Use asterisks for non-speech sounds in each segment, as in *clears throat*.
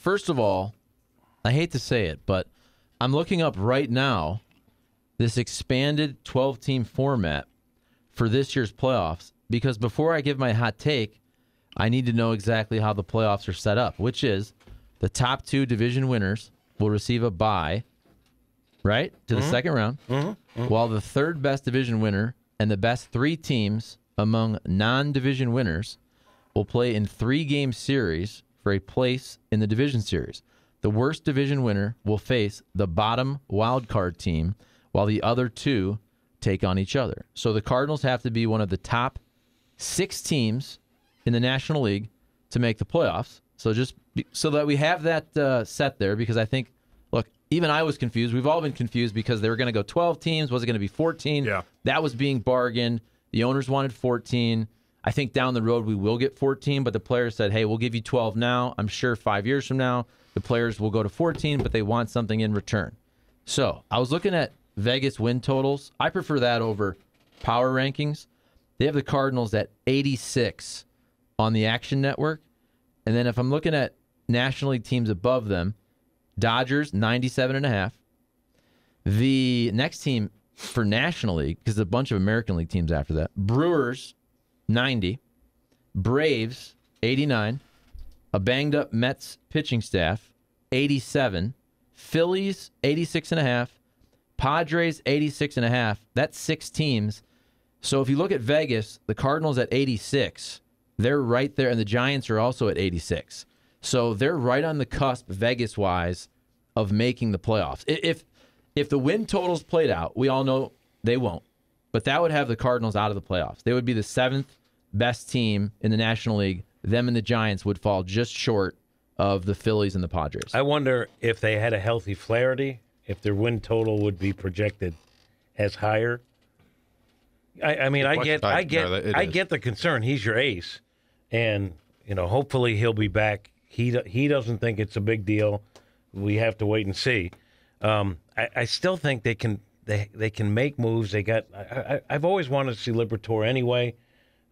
first of all, I hate to say it, but I'm looking up right now this expanded 12 team format for this year's playoffs because before I give my hot take, I need to know exactly how the playoffs are set up, which is the top two division winners will receive a bye, right, to the mm-hmm. second round, mm-hmm. Mm-hmm. while the third best division winner and the best three teams among non division winners will play in three game series for a place in the division series. The worst division winner will face the bottom wild card team, while the other two take on each other. So the Cardinals have to be one of the top six teams in the National League to make the playoffs. So just be, so that we have that uh, set there, because I think, look, even I was confused. We've all been confused because they were going to go 12 teams. Was it going to be 14? Yeah. That was being bargained. The owners wanted 14. I think down the road we will get 14, but the players said, hey, we'll give you 12 now. I'm sure five years from now, the players will go to 14, but they want something in return. So I was looking at Vegas win totals. I prefer that over power rankings. They have the Cardinals at 86 on the Action Network. And then if I'm looking at National League teams above them, Dodgers 97 and a half. The next team for National League because a bunch of American League teams after that. Brewers 90, Braves 89, a banged up Mets pitching staff 87, Phillies 86 and a half, Padres 86 and a half. That's six teams. So if you look at Vegas, the Cardinals at 86, they're right there and the Giants are also at 86. So they're right on the cusp Vegas wise of making the playoffs. If if the win totals played out, we all know they won't. But that would have the Cardinals out of the playoffs. They would be the seventh best team in the National League. Them and the Giants would fall just short of the Phillies and the Padres. I wonder if they had a healthy Flaherty, if their win total would be projected as higher. I, I mean, I get, I I- get, no, I get the concern. He's your ace, and you know, hopefully he'll be back. He he doesn't think it's a big deal. We have to wait and see. Um, I, I still think they can they they can make moves. They got. I, I, I've always wanted to see Liberatore anyway.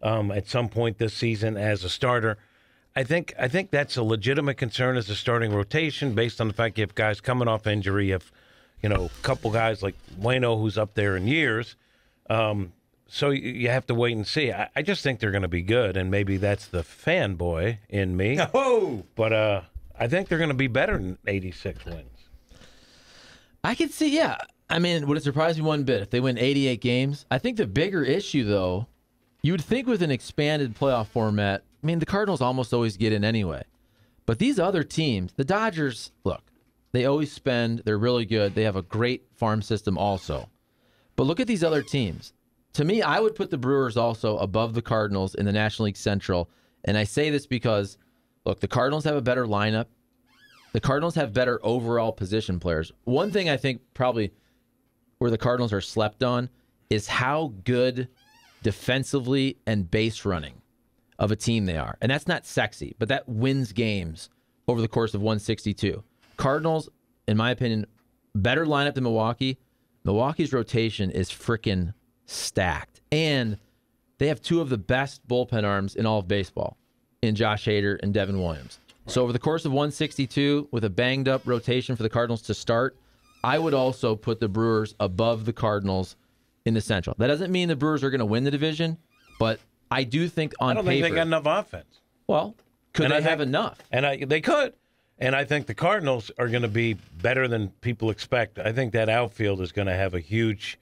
Um, at some point this season as a starter. I think I think that's a legitimate concern as a starting rotation based on the fact you have guys coming off injury, if you know a couple guys like Bueno who's up there in years. Um, so you, you have to wait and see. I, I just think they're going to be good, and maybe that's the fanboy in me. *laughs* Oh, But uh, I think they're going to be better than 86 wins. I could see, yeah. I mean, would it surprise me one bit if they win 88 games? I think the bigger issue, though, you would think with an expanded playoff format, I mean, the Cardinals almost always get in anyway. But these other teams, the Dodgers, look, they always spend, they're really good. They have a great farm system also. But look at these other teams. To me, I would put the Brewers also above the Cardinals in the National League Central. And I say this because, look, the Cardinals have a better lineup. The Cardinals have better overall position players. One thing I think probably where the Cardinals are slept on is how good defensively and base running of a team they are. And that's not sexy, but that wins games over the course of 162. Cardinals, in my opinion, better lineup than Milwaukee. Milwaukee's rotation is freaking stacked. And they have two of the best bullpen arms in all of baseball in Josh Hader and Devin Williams. So over the course of 162, with a banged up rotation for the Cardinals to start, I would also put the Brewers above the Cardinals in the Central. That doesn't mean the Brewers are going to win the division, but I do think on I don't paper, think they got enough offense. well, could And they I think- have enough? And I, they could. And I think the Cardinals are going to be better than people expect. I think that outfield is going to have a huge.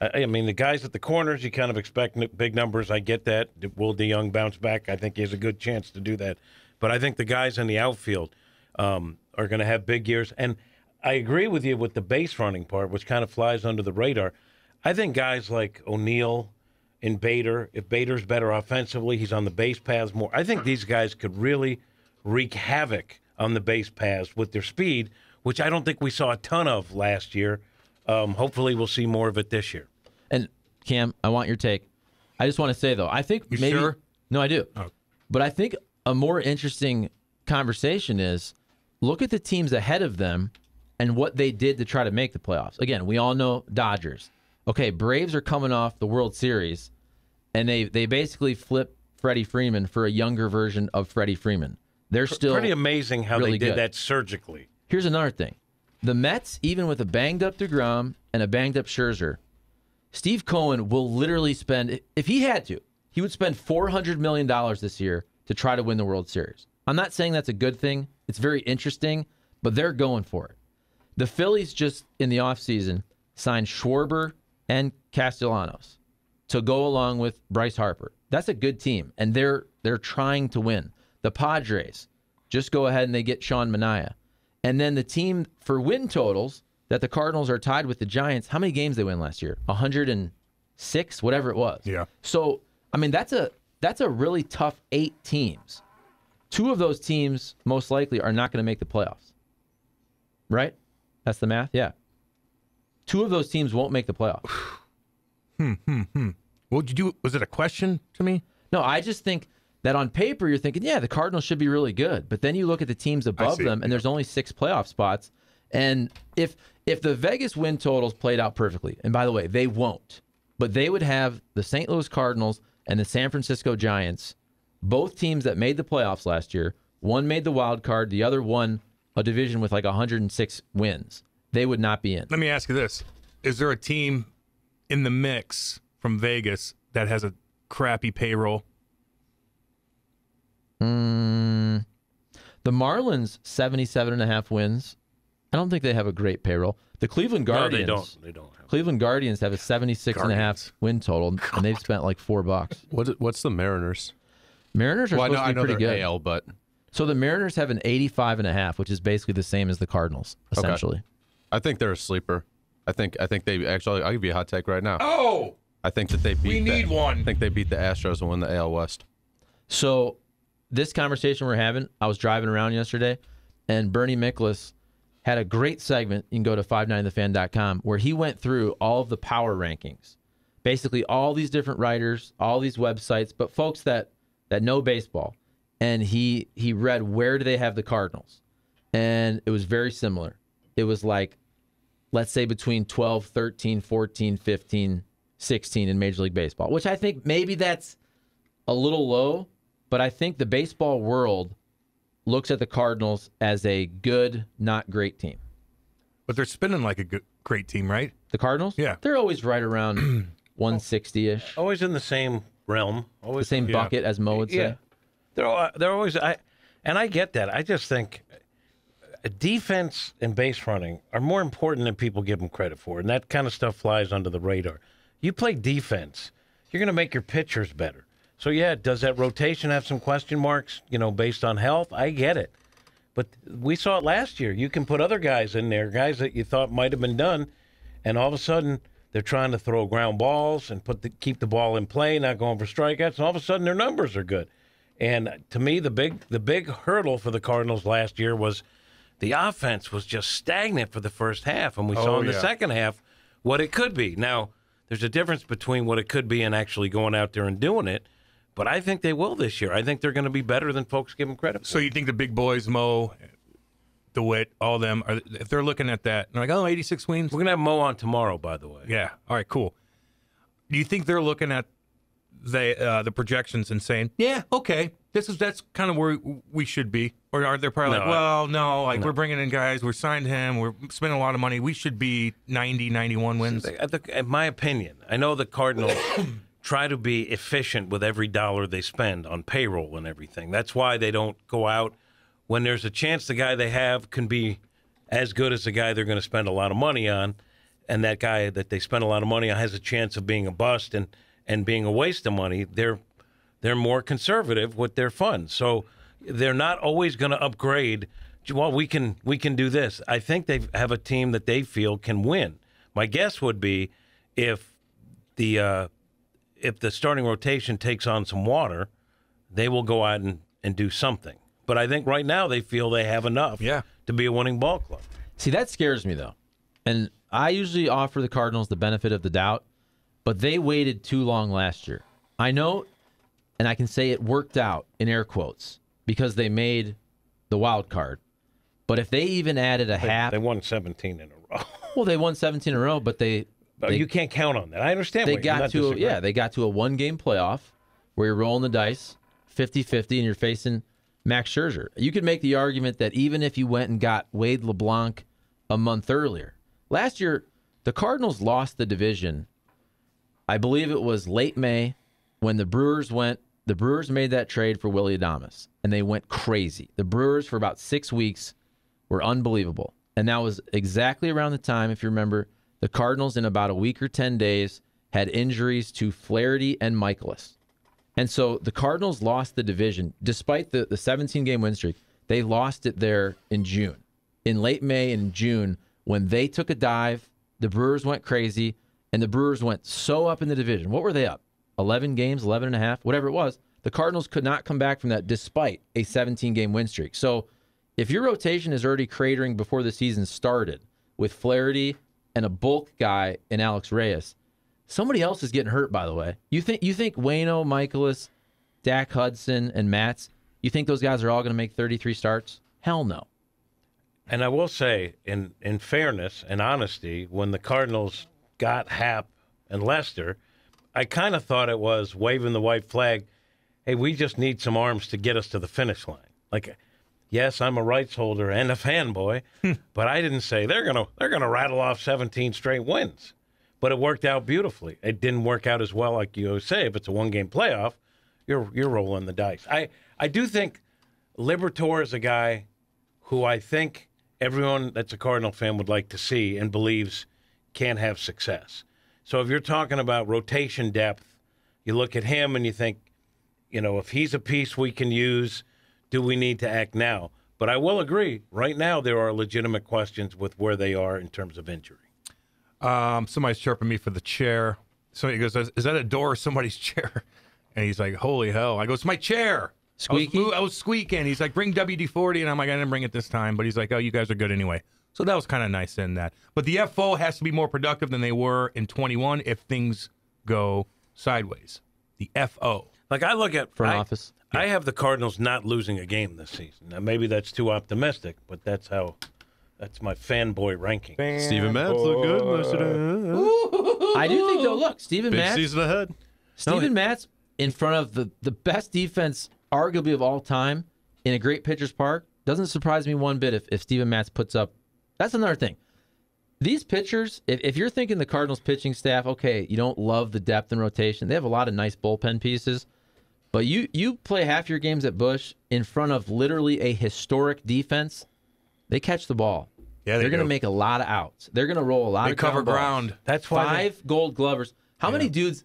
I I mean, the guys at the corners, you kind of expect big numbers. I get that. Will DeJong bounce back? I think he has a good chance to do that. But I think the guys in the outfield um, are going to have big years. And I agree with you with the base running part, which kind of flies under the radar. I think guys like O'Neill and Bader, if Bader's better offensively, he's on the base paths more. I think these guys could really wreak havoc on the base paths with their speed, which I don't think we saw a ton of last year. Um, hopefully, we'll see more of it this year. And Cam, I want your take. I just want to say though, I think You maybe sure? no, I do. Oh. But I think a more interesting conversation is look at the teams ahead of them and what they did to try to make the playoffs. Again, we all know Dodgers. Okay, Braves are coming off the World Series, and they they basically flip Freddie Freeman for a younger version of Freddie Freeman. They're still Pretty amazing how really they did good. that surgically. Here's another thing. The Mets, even with a banged up DeGrom and a banged up Scherzer, Steve Cohen will literally spend, if he had to, he would spend $400 million this year to try to win the World Series. I'm not saying that's a good thing. It's very interesting, but they're going for it. The Phillies just in the offseason signed Schwarber and Castellanos to go along with Bryce Harper. That's a good team, and they're they're trying to win. The Padres just go ahead and they get Sean Manaea, and then the team for win totals that the Cardinals are tied with the Giants. How many games they win last year? 106, whatever it was. Yeah. So I mean that's a that's a really tough eight teams. Two of those teams most likely are not going to make the playoffs. Right? That's the math. Yeah. Two of those teams won't make the playoffs. Hmm, hmm, hmm. What did you do? Was it a question to me? No, I just think that on paper you're thinking, yeah, the Cardinals should be really good, but then you look at the teams above them, and there's only six playoff spots. And if if the Vegas win totals played out perfectly, and by the way, they won't, but they would have the St. Louis Cardinals and the San Francisco Giants, both teams that made the playoffs last year. One made the wild card, the other won a division with like 106 wins. They would not be in. Let me ask you this: Is there a team in the mix from Vegas that has a crappy payroll? Mm, the Marlins 77 and a half wins. I don't think they have a great payroll. The Cleveland No, Guardians they don't. They don't. Have. Cleveland Guardians have a 76 and a half win total, and they've spent like four bucks. What what's the Mariners? Mariners are Well, I know, supposed to be know pretty good. AL, but So the Mariners have an 85 and a half, which is basically the same as the Cardinals, essentially. I think they're a sleeper. I think I think they actually. I'll give you a hot take right now. Oh, I think that they beat. We the- need one. I think they beat the Astros and win the AL West. So this conversation we're having, I was driving around yesterday, and Bernie Miklasz had a great segment. You can go to 59thefan.com where he went through all of the power rankings. Basically all these different writers, all these websites, but folks that that know baseball. And he he read where do they have the Cardinals? And it was very similar. It was like let's say between 12, 13, 14, 15, 16 in Major League Baseball, which I think maybe that's a little low, but I think the baseball world looks at the Cardinals as a good, not great team. but they're spinning like a good, great team, right? The Cardinals? Yeah. They're always right around *clears throat* 160 ish. Always in the same realm. Always The Always same Yeah. bucket as Mo would say. Yeah, they're they're always I, and I get that. I just think defense and base running are more important than people give them credit for, and that kind of stuff flies under the radar. You play defense, you're going to make your pitchers better. So yeah, does that rotation have some question marks? You know, based on health, I get it. But we saw it last year. You can put other guys in there, guys that you thought might have been done, and all of a sudden they're trying to throw ground balls and put the, keep the ball in play, not going for strikeouts, and all of a sudden their numbers are good. And to me, the big the big hurdle for the Cardinals last year was the offense was just stagnant for the first half, and we saw Oh, in the second half what it could be. Now, there's a difference between what it could be and actually going out there and doing it. But I think they will this year. I think they're going to be better than folks give them credit for. So you think the big boys, Mo, DeWitt, all them, are if they're looking at that, they're like, oh, 86 wins. We're going to have Mo on tomorrow, by the way. Yeah. All right. Cool. Do you think they're looking at the uh, the projections and saying, yeah, okay, this is that's kind of where we should be, or are they probably No, like, well, no, like we're bringing in guys, we're signed him, we're spending a lot of money, we should be 90, 91 wins. Think, uh, in my opinion, I know the Cardinals *coughs* try to be efficient with every dollar they spend on payroll and everything. That's why they don't go out when there's a chance the guy they have can be as good as the guy they're going to spend a lot of money on, and that guy that they spend a lot of money on has a chance of being a bust and and being a waste of money. They're they're more conservative with their funds, so they're not always going to upgrade. Well, we can we can do this. I think they have a team that they feel can win. My guess would be if the uh, if the starting rotation takes on some water, they will go out and, and do something. But I think right now they feel they have enough Yeah. to be a winning ball club. See, that scares me though. And I usually offer the Cardinals the benefit of the doubt, but they waited too long last year. I know, and I can say it worked out in air quotes because they made the wild card. But if they even added a They, half, they won 17 in a row. *laughs* well, they won 17 in a row, but they But They- you can't count on that. I understand. they what you're got to a, yeah they got to a one game playoff where you're rolling the dice 50-50 and you're facing Max Scherzer. You could make the argument that even if you went and got Wade LeBlanc a month earlier, last year the Cardinals lost the division. I believe it was late May when the Brewers went. The Brewers made that trade for Willy Adames, and they went crazy. The Brewers for about six weeks were unbelievable, and that was exactly around the time, if you remember, the Cardinals in about a week or ten days had injuries to Flaherty and Mikolas. And so the Cardinals lost the division despite the, the 17 game win streak. They lost it there in June. In late May and June, when they took a dive, the Brewers went crazy and the Brewers went so up in the division. What were they up? 11 games, 11 and a half, whatever it was. The Cardinals could not come back from that despite a 17 game win streak. So if your rotation is already cratering before the season started with Flaherty and a bulk guy in Alex Reyes, Somebody else is getting hurt, by the way. You think you think Wayno, Mikolas, Dak Hudson, and Matz, you think those guys are all going to make 33 starts? Hell no. And I will say, in in fairness and honesty, when the Cardinals got Happ and Lester, I kind of thought it was waving the white flag. Hey, we just need some arms to get us to the finish line. Like, yes, I'm a rights holder and a fanboy, hmm. but I didn't say they're gonna they're gonna rattle off 17 straight wins but it worked out beautifully. It didn't work out as well, like you say. If it's a one game playoff, you're you're rolling the dice. I I do think Liberatore is a guy who I think everyone that's a Cardinal fan would like to see and believes can have success. So if you're talking about rotation depth, you look at him and you think, you know, if he's a piece we can use, do we need to act now? But I will agree, right now there are legitimate questions with where they are in terms of injury. Um, somebody's chirping me for the chair. Somebody goes, "Is that a door or somebody's *laughs* chair?" And he's like, "Holy hell!" I go, "It's my chair." Squeaky? I was, I was squeaking. He's like, "Bring WD forty," and I'm like, "I didn't bring it this time." But he's like, "Oh, you guys are good anyway." So that was kind of nice in that. But the FO has to be more productive than they were in 21 if things go sideways. The FO. Like I look at Front I, office. I have the Cardinals not losing a game this season. Now maybe that's too optimistic, but that's how that's my fanboy ranking. Steven Matz look good yesterday. I do think though. Look, Steven Big Matz, season ahead. Steven Matz in front of the the best defense arguably of all time in a great pitcher's park doesn't surprise me one bit if if Steven Matz puts up. That's another thing. These pitchers, if, if you're thinking the Cardinals pitching staff, okay, you don't love the depth and rotation. They have a lot of nice bullpen pieces, but you you play half your games at Busch in front of literally a historic defense. They catch the ball. Yeah, they they're going to make a lot of outs. They're going to roll a lot They of cover ground balls. ground. That's why they- five gold glovers. How many dudes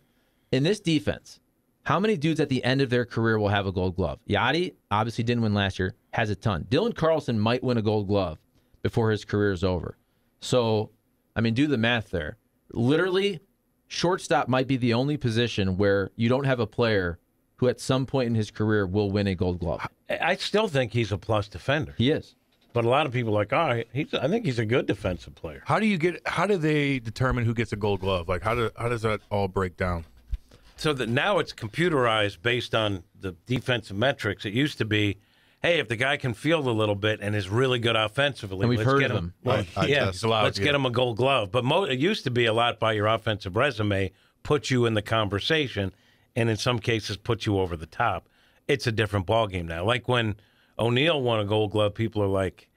in this defense? How many dudes at the end of their career will have a gold glove? Yadi obviously didn't win last year, has a ton. Dylan Carlson might win a gold glove before his career is over. So, I mean, do the math there. Literally, shortstop might be the only position where you don't have a player who at some point in his career will win a gold glove. I I still think he's a plus defender, He is. but a lot of people are like, oh, he's. I think he's a good defensive player. How do you get? How do they determine who gets a Gold Glove? Like how do how does that all break down? So that now it's computerized based on the defensive metrics. It used to be, hey, if the guy can field a little bit and is really good offensively, And we've let's heard get of him. him. Eye- eye yeah, test. allowed let's to get get him a Gold Glove. But mo- it used to be a lot by your offensive resume, put you in the conversation, and in some cases put you over the top. It's a different ballgame now. Like when O'Neill won a Gold Glove, people are like,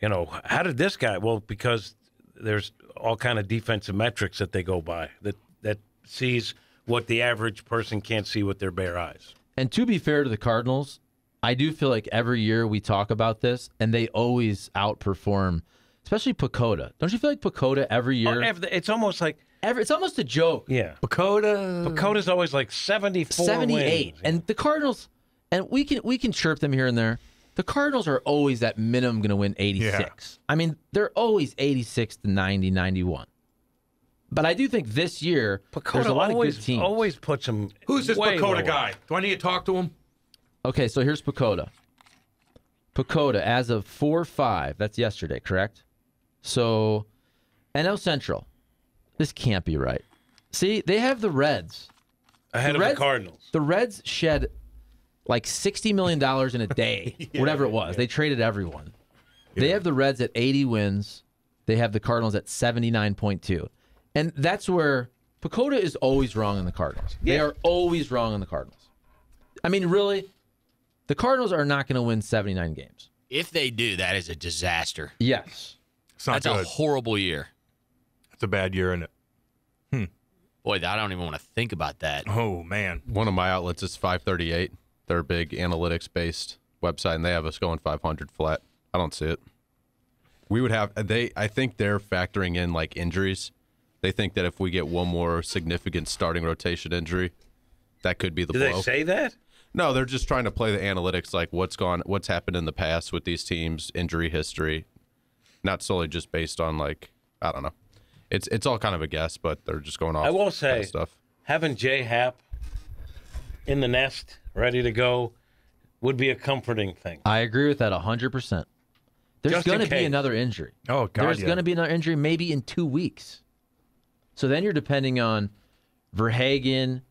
you know, how did this guy? Well, because there's all kind of defensive metrics that they go by that that sees what the average person can't see with their bare eyes. And to be fair to the Cardinals, I do feel like every year we talk about this, and they always outperform, especially PECOTA. Don't you feel like PECOTA every oh, year? It's almost like every, it's almost a joke. yeah. PECOTA. PECOTA's always like 74 78 wins. and the cardinals and we can we can chirp them here and there the cardinals are always at minimum going to win 86 i mean they're always 86 to 90 91 but i do think this year PECOTA there's a lot always, of good teams always puts him. Who's this way PECOTA lower. guy? Do I need to talk to him? Okay so here's PECOTA PECOTA as of 4-5 that's yesterday correct so nl central this can't be right see they have the reds Ahead The of Reds- the Cardinals. The Reds shed like sixty million dollars in a day, *laughs* whatever it was. They traded everyone. They have the Reds at eighty wins. They have the Cardinals at seventy nine point two, and that's where PECOTA is always wrong on the Cardinals. They are always wrong on the Cardinals. I mean, really, The Cardinals are not going to win 79 games. If they do, that is a disaster. Yes. It's not That's a horrible year. It's a bad year, isn't it? Hmm. Boy, I don't even want to think about that. Oh man. One of my outlets is 538. They're a big analytics based website, and they have us going 500 flat. I don't see it. We would have they. I think they're factoring in like injuries. They think that if we get one more significant starting rotation injury, that could be the Do blow. they say that? No, they're just trying to play the analytics, like what's gone, what's happened in the past with these teams, injury history, not solely just based on like I don't know. It's it's all kind of a guess, but they're just going off. I will that say- stuff. Having J Happ in the nest, ready to go, would be a comforting thing. I agree with that 100%. There's going to be another injury. Oh God. There's yeah. going to be another injury maybe in two weeks. So then you're depending on Verhagen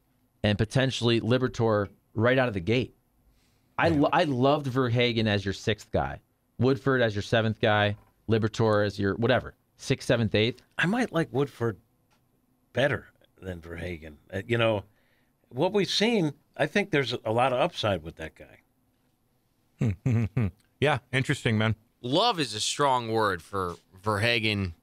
and potentially Liberatore right out of the gate. I, lo- I loved Verhagen as your sixth guy, Woodford as your seventh guy, Liberatore as your whatever, sixth, seventh, eighth. I might like Woodford better than Verhagen. Uh, you know, what we've seen, I think there's a lot of upside with that guy. *laughs* Yeah, interesting, man. Love is a strong word for Verhagen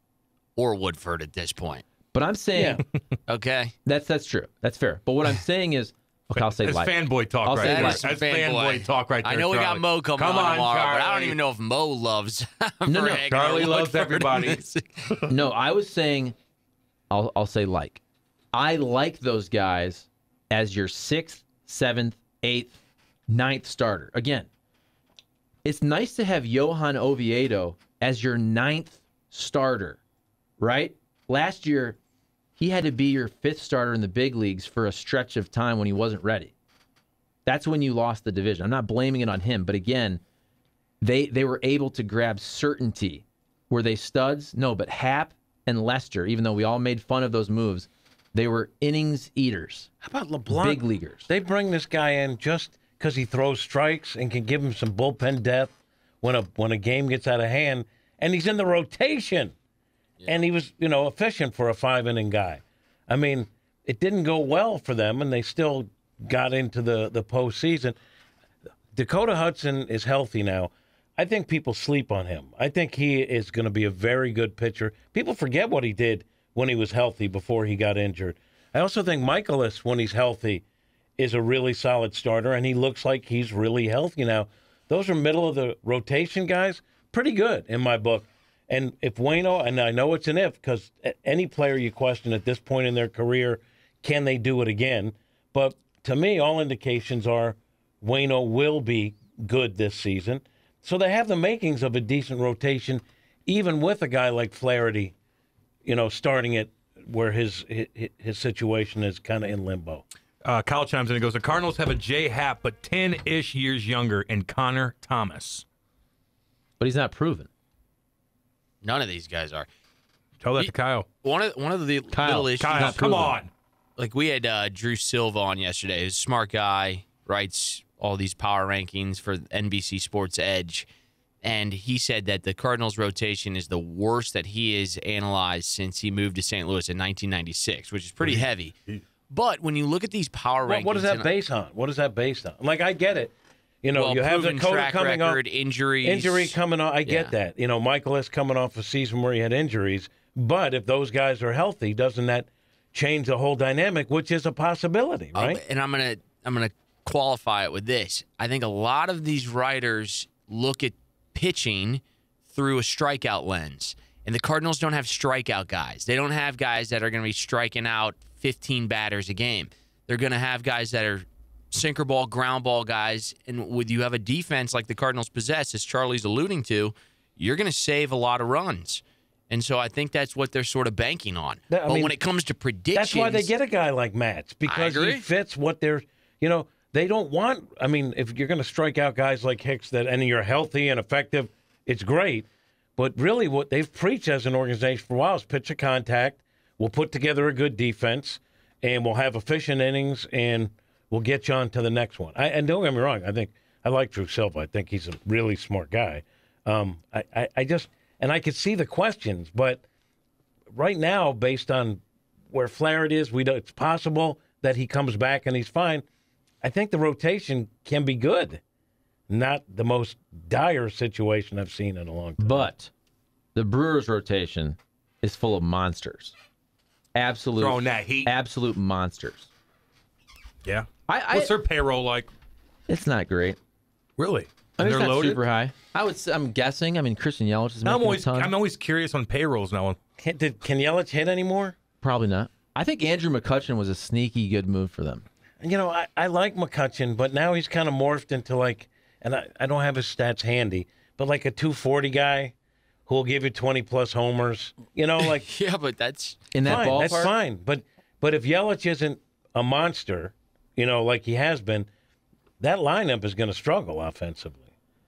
or Woodford at this point. But I'm saying Okay. that's that's true. That's fair. But what I'm *laughs* saying is, okay, I'll say That's like. fanboy talk I'll right say there. That like. That's fanboy talk right there. I know we got Charlie. Mo coming Come on, on, tomorrow, but I don't even know if Mo loves. *laughs* no. Verhagen or Charlie loves Woodford. everybody. *laughs* No, I was saying, I'll I'll say like, I like those guys as your sixth, seventh, eighth, ninth starter. Again, it's nice to have Johan Oviedo as your ninth starter, right? Last year, he had to be your fifth starter in the big leagues for a stretch of time when he wasn't ready. That's when you lost the division. I'm not blaming it on him, but again, they they were able to grab certainty. Were they studs? No, but Happ and Lester, even though we all made fun of those moves, they were innings eaters, How about LeBlanc? big leaguers. They bring this guy in just because he throws strikes and can give him some bullpen depth when a when a game gets out of hand, and he's in the rotation, and he was you know efficient for a five inning guy. I mean, it didn't go well for them, and they still got into the the postseason. Dakota Hudson is healthy now. I think people sleep on him. I think he is going to be a very good pitcher. People forget what he did when he was healthy before he got injured. I also think Mikolas, when he's healthy, is a really solid starter, and he looks like he's really healthy now. Those are middle of the rotation guys, pretty good in my book. And if Wayno, and I know it's an if, because any player you question at this point in their career, can they do it again? But to me, all indications are Wayno will be good this season. So they have the makings of a decent rotation, even with a guy like Flaherty, you know, starting it where his his, his situation is kind of in limbo. Uh, Kyle chimes in and goes, The Cardinals have a J Happ, but 10 ish years younger in Connor Thomas. But he's not proven. None of these guys are. Tell that to Kyle. One of one of the Kyle, little issues. Kyle, come on. like we had uh, Drew Silva on yesterday. He's a smart guy, writes all these power rankings for NBC Sports Edge, and he said that the Cardinals' rotation is the worst that he has analyzed since he moved to St. Louis in 1996, which is pretty heavy. But when you look at these power What, rankings, what is that based on? What is that based on? Like I get it. You know, well, you have the Dakota coming record, off injuries, injury coming on. I get Yeah. that. You know, Michael is coming off a season where he had injuries. But if those guys are healthy, doesn't that change the whole dynamic, which is a possibility, Uh, right? and I'm gonna I'm gonna qualify it with this. I think a lot of these writers look at pitching through a strikeout lens, and the Cardinals don't have strikeout guys. They don't have guys that are going to be striking out 15 batters a game. They're going to have guys that are sinker ball, ground ball guys, and with you have a defense like the Cardinals possess, as Charlie's alluding to, you're going to save a lot of runs. And so I think that's what they're sort of banking on. That- but mean, when it comes to predictions, That's why they get a guy like Matz because he fits what they're. You know, they don't want. I mean, if you're going to strike out guys like Hicks, that and you're healthy and effective, it's great. But really, what they've preached as an organization for a while is pitch a contact. We'll put together a good defense, and we'll have efficient innings, and we'll get you on to the next one. I, and don't get me wrong, I think I like Drew Silva. I think he's a really smart guy. Um, I, I, I just and I could see the questions, but right now, based on where Flaherty is, we know it's possible that he comes back and he's fine. I think the rotation can be good. not the most dire situation I've seen in a long time. But the Brewers rotation is full of monsters. Absolute Throwing that heat. absolute monsters. Yeah. I, I What's their payroll like? it's not great. Really? I mean, they're not loaded. super high. I would. Say, I'm guessing. I mean, Christian Yelich is I'm making always a ton. I'm always curious on payrolls now. Can, did, can Yelich hit anymore? Probably not. I think Andrew McCutchen was a sneaky good move for them. You know, I, I like McCutchen, but now he's kind of morphed into like, and I, I don't have his stats handy, but like a 240 guy who will give you 20 plus homers. You know, like *laughs* Yeah, but that's In that fine, ballpark, that's fine. But but if Yelich isn't a monster, you know, like he has been, that lineup is going to struggle offensively.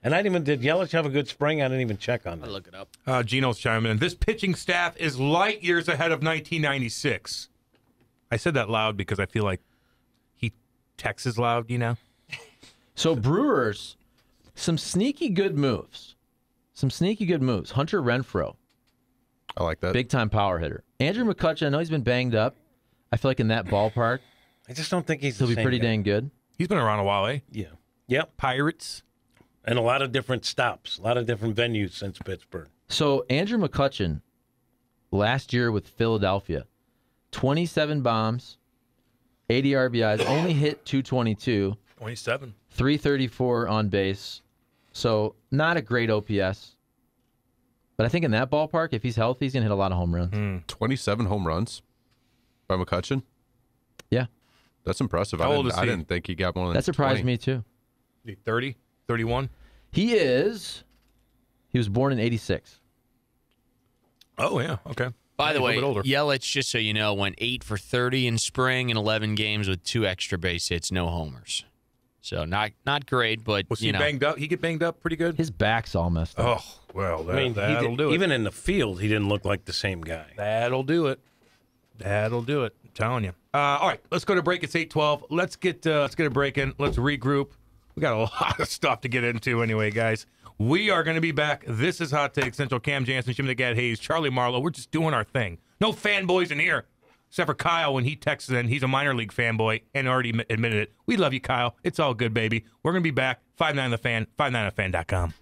And I didn't even did Yelich have a good spring? I didn't even check on that. I'll look it up. Uh, Gino's chiming in. This pitching staff is light years ahead of 1996. I said that loud because I feel like he texts loud, you know? So Brewers, some sneaky good moves. Some sneaky good moves. Hunter Renfroe, I like that. big time power hitter. Andrew McCutchen, I know he's been banged up. I feel like in that ballpark, I just don't think he's he'll the be same pretty guy. dang good. He's been around a while, eh? Yeah. Yep. Pirates. And a lot of different stops, a lot of different venues since Pittsburgh. So Andrew McCutchen, last year with Philadelphia, 27 bombs, 80 RBIs, *coughs* only hit 222, 27. 334 on base. So not a great OPS. But I think in that ballpark, if he's healthy, he's gonna hit a lot of home runs. 27 home runs by McCutchen. Yeah, That's impressive. I How old didn't, is I he? didn't think he got more than that surprised 20. me too. 30, 31. He is. He was born in '86. Oh, yeah. Okay. By the He's a way, little bit older. Yelich, just so you know, went eight for thirty in spring and eleven games with two extra base hits, no homers. So not not great, but Was you he know, banged up? He get banged up pretty good? His back's all messed up. Oh, well, that, I mean, that'll did- do it. even in the field, he didn't look like the same guy. That'll do it. That'll do it. Telling you. Uh, all right, let's go to break. It's eight twelve. Let's get uh, let's get a break in. Let's regroup. We got a *laughs* lot of stuff to get into anyway, guys. We are going to be back. This is Hot Take Central. Cam Janssen, Jim the Gad Hayes, Charlie Marlow. We're just doing our thing. No fanboys in here, except for Kyle when he texts in. He's a minor league fanboy and already admi- admitted it. We love you, Kyle. It's all good, baby. We're going to be back. Five nine the fan. Five nine the fan.com.